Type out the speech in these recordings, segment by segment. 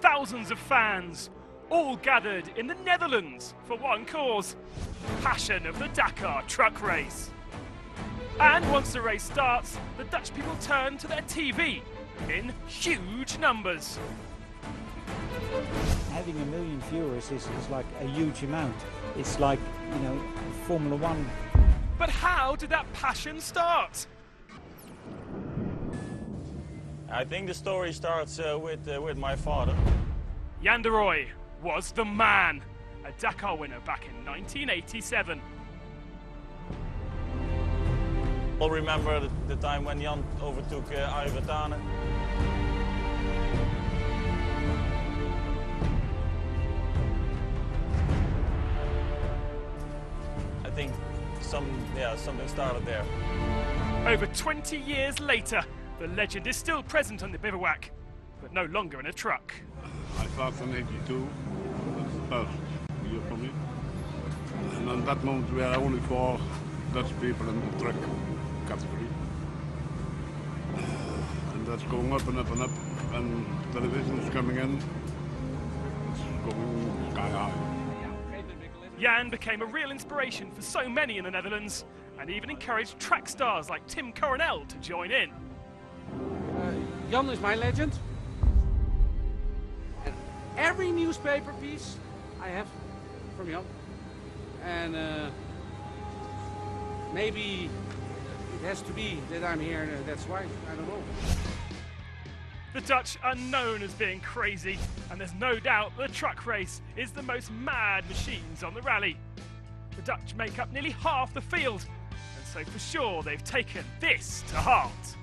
thousands of fans, all gathered in the Netherlands for one cause passion of the Dakar truck race. And once the race starts, the Dutch people turn to their TV in huge numbers. Having a million viewers is, is like a huge amount. It's like, you know, Formula One. But how did that passion start? I think the story starts uh, with, uh, with my father. Jan de Rooij was the man, a Dakar winner back in 1987. I'll remember the, the time when Jan overtook uh. I think some, yeah, something started there. Over 20 years later, the legend is still present on the bivouac, but no longer in a truck. I started in 82. That's the first uh, year for me. And on that moment we were only four Dutch people in the truck category. And that's going up and up and up. And television is coming in. It's going sky high. Jan became a real inspiration for so many in the Netherlands and even encouraged track stars like Tim Coronel to join in. Uh, Jan is my legend. And every newspaper piece I have from Jan. And uh, maybe it has to be that I'm here, and that's why. I don't know. The Dutch are known as being crazy, and there's no doubt the truck race is the most mad machines on the rally. The Dutch make up nearly half the field, and so for sure they've taken this to heart.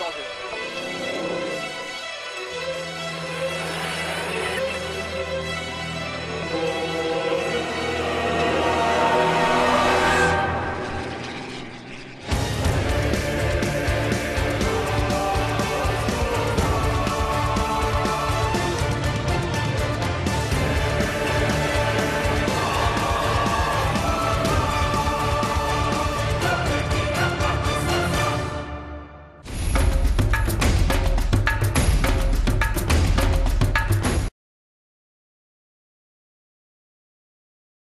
告诉